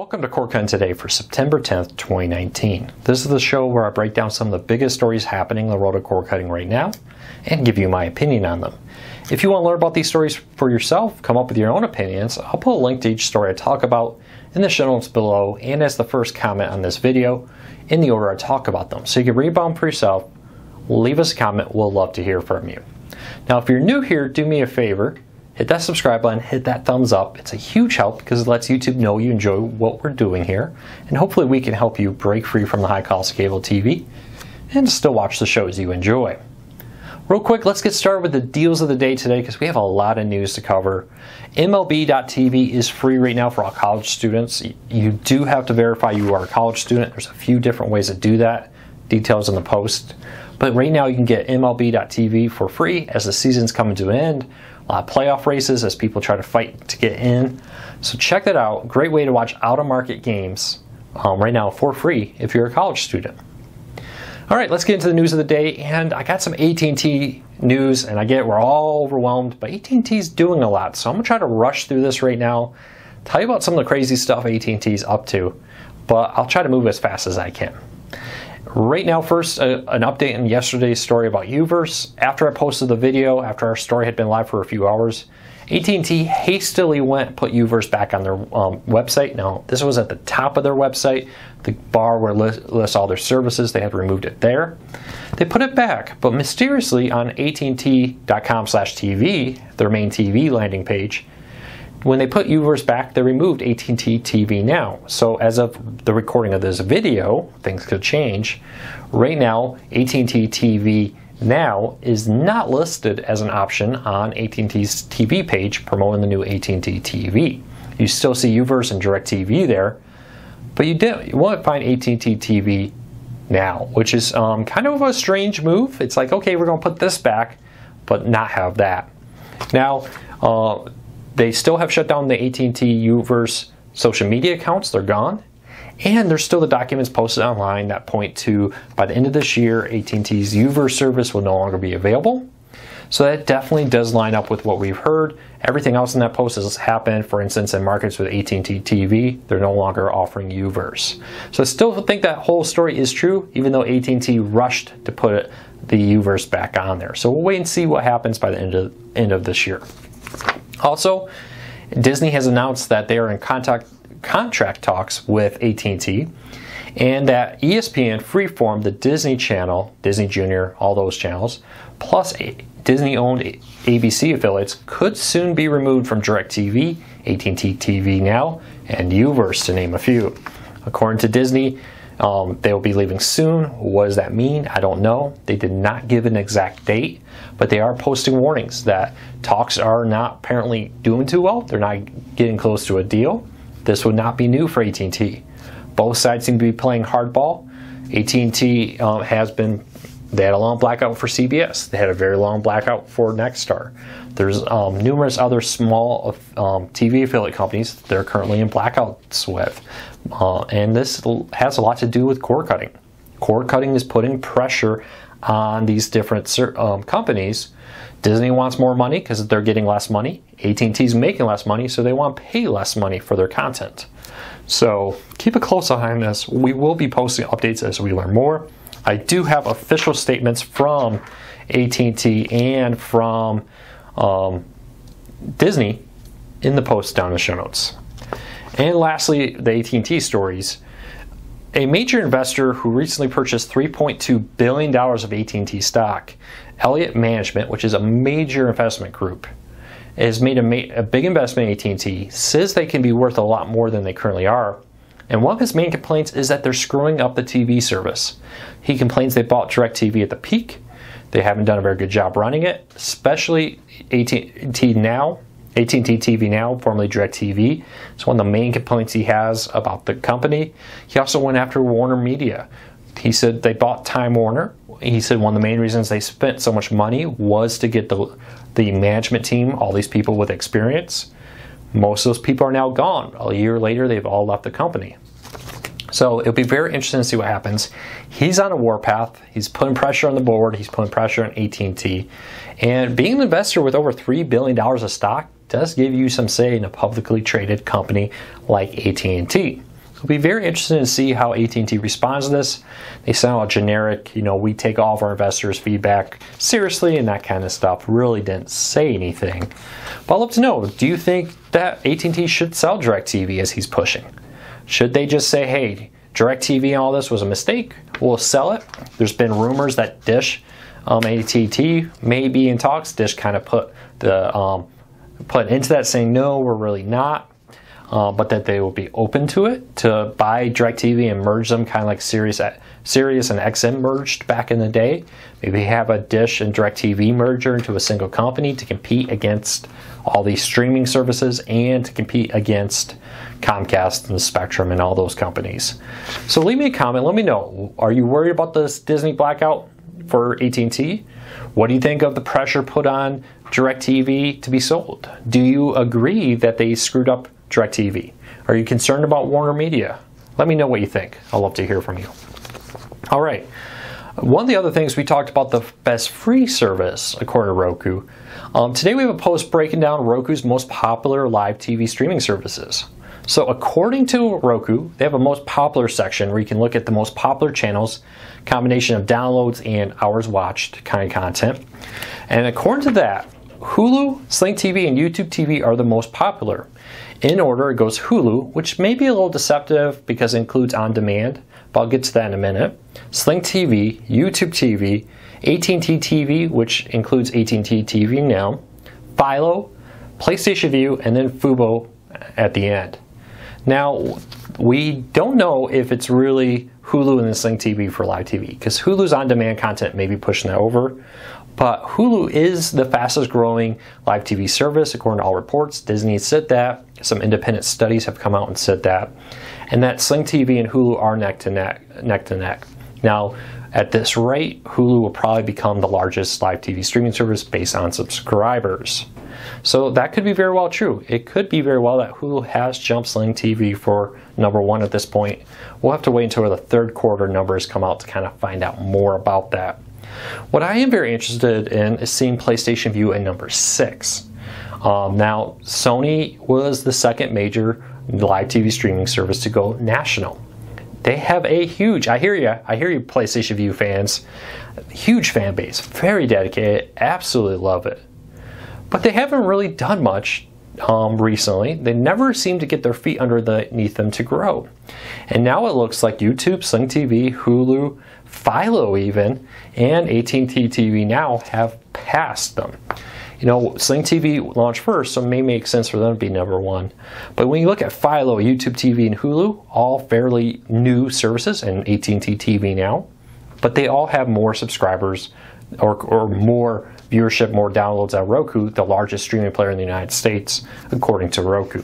Welcome to Cutting Today for September 10th, 2019. This is the show where I break down some of the biggest stories happening in the world of cord cutting right now and give you my opinion on them. If you want to learn about these stories for yourself, come up with your own opinions, I'll put a link to each story I talk about in the show notes below and as the first comment on this video in the order I talk about them. So you can read about them for yourself, leave us a comment, we'll love to hear from you. Now if you're new here, do me a favor, hit that subscribe button, hit that thumbs up. It's a huge help because it lets YouTube know you enjoy what we're doing here. And hopefully we can help you break free from the high cost cable TV and still watch the shows you enjoy. Real quick, let's get started with the deals of the day today because we have a lot of news to cover. MLB.TV is free right now for all college students. You do have to verify you are a college student. There's a few different ways to do that. Details in the post. But right now you can get MLB.TV for free as the season's coming to an end uh, playoff races as people try to fight to get in. So check that out. Great way to watch out of market games um, right now for free if you're a college student. All right, let's get into the news of the day. And I got some AT&T news, and I get we're all overwhelmed, but AT&T is doing a lot. So I'm gonna try to rush through this right now, tell you about some of the crazy stuff AT&T is up to, but I'll try to move as fast as I can. Right now, first, uh, an update on yesterday's story about UVerse. After I posted the video, after our story had been live for a few hours, AT&T hastily went put UVerse back on their um, website. Now, this was at the top of their website, the bar where list, lists all their services. They had removed it there. They put it back, but mysteriously on AT&T.com/TV, their main TV landing page, when they put UVerse back, they removed AT&T TV Now. So as of the recording of this video, things could change. Right now, AT&T TV Now is not listed as an option on AT&T's TV page promoting the new AT&T TV. You still see UVerse and DirecTV there, but you, did, you won't find AT&T TV Now, which is um, kind of a strange move. It's like, okay, we're going to put this back, but not have that. Now, uh, they still have shut down the AT&T Uverse social media accounts. They're gone. And there's still the documents posted online that point to by the end of this year, AT&T's Uverse service will no longer be available. So that definitely does line up with what we've heard. Everything else in that post has happened. For instance, in markets with AT&T TV, they're no longer offering Uverse. So I still think that whole story is true, even though AT&T rushed to put the Uverse back on there. So we'll wait and see what happens by the end of end of this year. Also, Disney has announced that they are in contact, contract talks with AT&T and that ESPN, Freeform, the Disney Channel, Disney Junior, all those channels, plus Disney-owned ABC affiliates could soon be removed from DirecTV, AT&T TV Now, and Uverse, to name a few. According to Disney, um, they will be leaving soon. What does that mean? I don't know. They did not give an exact date, but they are posting warnings that talks are not apparently doing too well. They're not getting close to a deal. This would not be new for AT&T. Both sides seem to be playing hardball. AT&T um, has been they had a long blackout for CBS. They had a very long blackout for Nexstar. There's um, numerous other small um, TV affiliate companies they're currently in blackouts with. Uh, and this has a lot to do with cord cutting. Cord cutting is putting pressure on these different um, companies. Disney wants more money because they're getting less money. AT&T is making less money, so they want to pay less money for their content. So keep a close eye on this. We will be posting updates as we learn more. I do have official statements from AT&T and from um, Disney in the post down in the show notes. And lastly, the AT&T stories. A major investor who recently purchased $3.2 billion of AT&T stock, Elliott Management, which is a major investment group, has made a, ma- a big investment in AT&T, says they can be worth a lot more than they currently are, and one of his main complaints is that they're screwing up the TV service. He complains they bought DirecTV at the peak. They haven't done a very good job running it, especially AT&T Now, AT&T TV Now, formerly DirecTV. It's one of the main complaints he has about the company. He also went after Warner Media. He said they bought Time Warner. He said one of the main reasons they spent so much money was to get the the management team, all these people with experience. Most of those people are now gone. A year later, they've all left the company. So it'll be very interesting to see what happens. He's on a warpath. He's putting pressure on the board. He's putting pressure on AT&T. And being an investor with over $3 billion of stock does give you some say in a publicly traded company like AT&T. It'll be very interesting to see how AT&T responds to this. They sound all generic, you know, we take all of our investors' feedback seriously and that kind of stuff. Really didn't say anything. But I'd love to know, do you think that AT&T should sell DirecTV as he's pushing? Should they just say, hey, DirecTV and all this was a mistake, we'll sell it? There's been rumors that Dish, um, AT&T may be in talks. Dish kind of put the um, put into that saying, no, we're really not uh, but that they will be open to it to buy DirecTV and merge them, kind of like Sirius, Sirius and XM merged back in the day. Maybe have a Dish and DirecTV merger into a single company to compete against all these streaming services and to compete against Comcast and Spectrum and all those companies. So leave me a comment. Let me know. Are you worried about this Disney blackout for AT&T? What do you think of the pressure put on DirecTV to be sold? Do you agree that they screwed up DirecTV? Are you concerned about Warner Media? Let me know what you think. I'd love to hear from you. All right. One of the other things we talked about the best free service according to Roku. Um, today we have a post breaking down Roku's most popular live TV streaming services. So according to Roku, they have a most popular section where you can look at the most popular channels, combination of downloads and hours watched kind of content. And according to that, Hulu, Sling TV, and YouTube TV are the most popular. In order, it goes Hulu, which may be a little deceptive because it includes on demand, but I'll get to that in a minute. Sling TV, YouTube TV, AT&T TV, which includes AT&T TV now, Philo, PlayStation Vue, and then Fubo at the end. Now, we don't know if it's really Hulu and then Sling TV for live TV because Hulu's on demand content may be pushing that over. But Hulu is the fastest growing live TV service, according to all reports. Disney said that. Some independent studies have come out and said that. And that Sling TV and Hulu are neck to neck, neck to neck. Now, at this rate, Hulu will probably become the largest live TV streaming service based on subscribers. So that could be very well true. It could be very well that Hulu has jumped Sling TV for number one at this point. We'll have to wait until the third quarter numbers come out to kind of find out more about that. What I am very interested in is seeing PlayStation Vue at number six. Um, now, Sony was the second major live TV streaming service to go national. They have a huge, I hear you, I hear you, PlayStation Vue fans, huge fan base, very dedicated, absolutely love it. But they haven't really done much um, recently. They never seem to get their feet underneath them to grow. And now it looks like YouTube, Sling TV, Hulu, Philo even, and AT&T TV Now have passed them. You know, Sling TV launched first, so it may make sense for them to be number one. But when you look at Philo, YouTube TV, and Hulu, all fairly new services, and AT&T TV Now, but they all have more subscribers or, or more viewership, more downloads than Roku, the largest streaming player in the United States, according to Roku.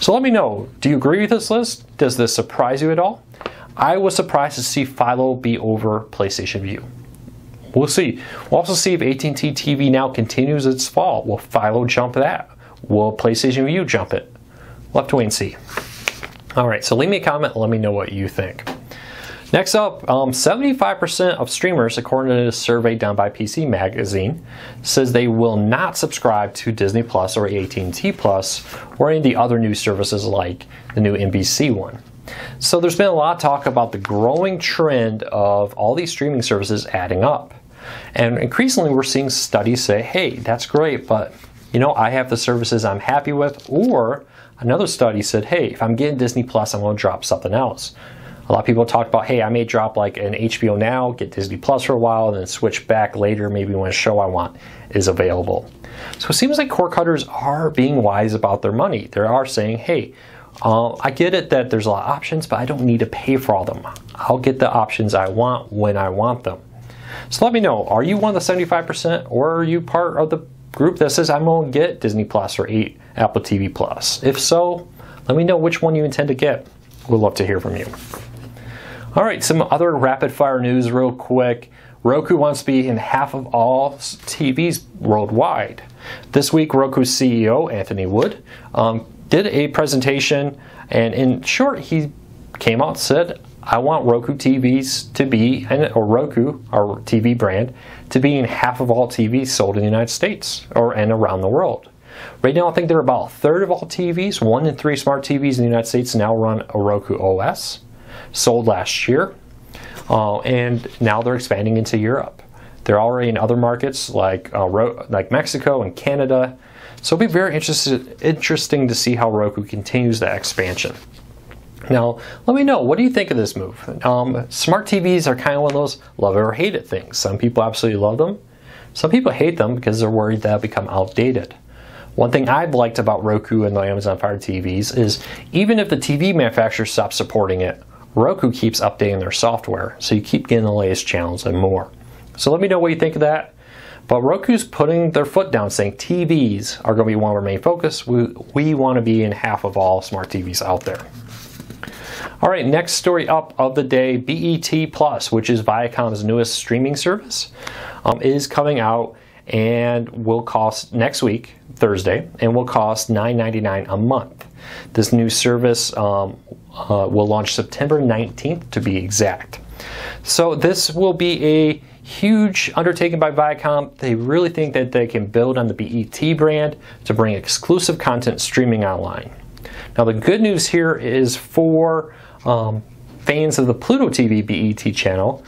So let me know, do you agree with this list? Does this surprise you at all? I was surprised to see Philo be over PlayStation Vue. We'll see. We'll also see if AT&T TV now continues its fall. Will Philo jump that? Will PlayStation Vue jump it? We'll have to wait and see. All right, so leave me a comment and let me know what you think. Next up, um, 75% of streamers, according to a survey done by PC Magazine, says they will not subscribe to Disney Plus or AT&T Plus or any of the other new services like the new NBC one. So there's been a lot of talk about the growing trend of all these streaming services adding up. And increasingly we're seeing studies say, hey, that's great, but you know, I have the services I'm happy with, or another study said, hey, if I'm getting Disney Plus, I'm going to drop something else. A lot of people talk about, hey, I may drop like an HBO Now, get Disney Plus for a while, and then switch back later, maybe when a show I want is available. So it seems like cord cutters are being wise about their money. They are saying, hey, uh, I get it that there's a lot of options, but I don't need to pay for all of them. I'll get the options I want when I want them. So let me know, are you one of the 75% or are you part of the group that says I'm going to get Disney Plus or 8 Apple TV Plus? If so, let me know which one you intend to get. We'd love to hear from you. All right, some other rapid fire news real quick. Roku wants to be in half of all TVs worldwide. This week, Roku's CEO, Anthony Wood, um, did a presentation, and in short, he came out and said, I want Roku TVs to be, or Roku, our TV brand, to be in half of all TVs sold in the United States or and around the world. Right now, I think they're about a third of all TVs. One in three smart TVs in the United States now run a Roku OS, sold last year, uh, and now they're expanding into Europe. They're already in other markets like uh, like Mexico and Canada. So it'll be very interested, interesting to see how Roku continues that expansion. Now, let me know, what do you think of this move? Um, smart TVs are kind of one of those love it or hate it things. Some people absolutely love them. Some people hate them because they're worried that they'll become outdated. One thing I've liked about Roku and the Amazon Fire TVs is even if the TV manufacturer stops supporting it, Roku keeps updating their software, so you keep getting the latest channels and more. So let me know what you think of that. But Roku's putting their foot down saying TVs are going to be one of our main focus. We, we want to be in half of all smart TVs out there. All right, next story up of the day BET Plus, which is Viacom's newest streaming service, um, is coming out and will cost next week, Thursday, and will cost $9.99 a month. This new service um, uh, will launch September 19th to be exact. So, this will be a huge undertaking by Viacom. They really think that they can build on the BET brand to bring exclusive content streaming online. Now, the good news here is for um, fans of the Pluto TV BET channel,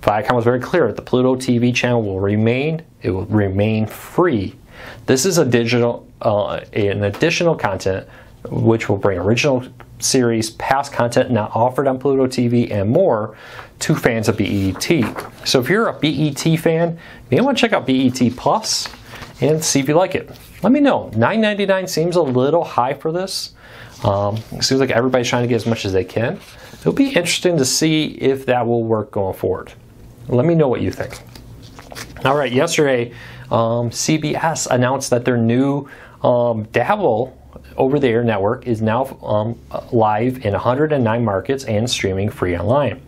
Viacom was very clear that the Pluto TV channel will remain, it will remain free. This is a digital, uh, an additional content which will bring original series, past content not offered on Pluto TV, and more to fans of BET. So if you're a BET fan, you may want to check out BET Plus and see if you like it. Let me know. $9.99 seems a little high for this. Um, it seems like everybody's trying to get as much as they can. It'll be interesting to see if that will work going forward. Let me know what you think. All right, yesterday, um, CBS announced that their new um, Dabl over the air network is now um, live in 109 markets and streaming free online.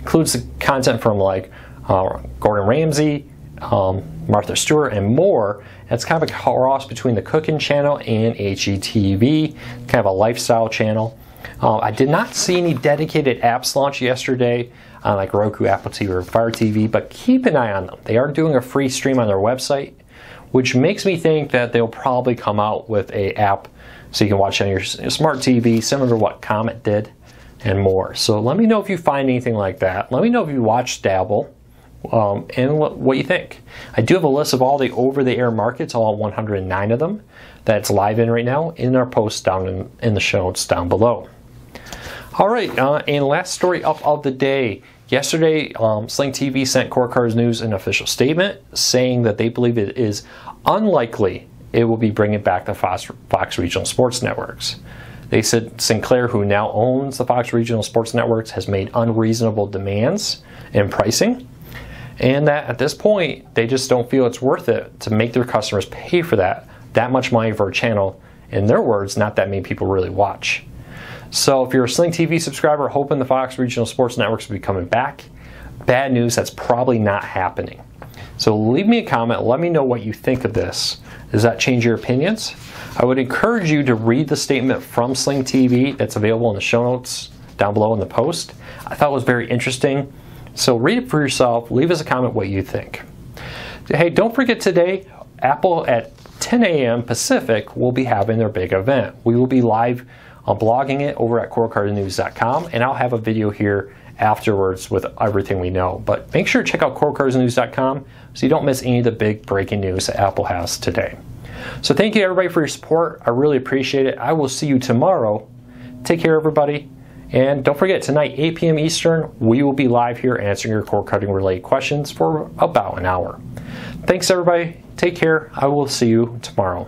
Includes the content from like uh, Gordon Ramsay, um, Martha Stewart, and more. It's kind of a cross between the cooking channel and HGTV, kind of a lifestyle channel. Uh, I did not see any dedicated apps launch yesterday on like Roku, Apple TV, or Fire TV, but keep an eye on them. They are doing a free stream on their website, which makes me think that they'll probably come out with a app so you can watch on your smart TV, similar to what Comet did, and more. So let me know if you find anything like that. Let me know if you watch Dabl um, and what, what, you think. I do have a list of all the over-the-air markets, all 109 of them, that's live in right now in our post down in, in the show notes down below. All right, uh, and last story up of the day. Yesterday, um, Sling TV sent Cord Cutters News an official statement saying that they believe it is unlikely it will be bringing back the Fox, Fox Regional Sports Networks. They said Sinclair, who now owns the Fox Regional Sports Networks, has made unreasonable demands in pricing and that at this point they just don't feel it's worth it to make their customers pay for that that much money for a channel in their words not that many people really watch so if you're a sling tv subscriber hoping the fox regional sports networks will be coming back bad news that's probably not happening so leave me a comment let me know what you think of this does that change your opinions i would encourage you to read the statement from sling tv that's available in the show notes down below in the post i thought it was very interesting so read it for yourself. Leave us a comment what you think. Hey, don't forget today, Apple at 10 a.m. Pacific will be having their big event. We will be live on blogging it over at cordcuttersnews.com, and I'll have a video here afterwards with everything we know. But make sure to check out cordcuttersnews.com so you don't miss any of the big breaking news that Apple has today. So thank you everybody for your support. I really appreciate it. I will see you tomorrow. Take care, everybody. And don't forget, tonight, 8 p.m. Eastern, we will be live here answering your cord cutting related questions for about an hour. Thanks, everybody. Take care. I will see you tomorrow.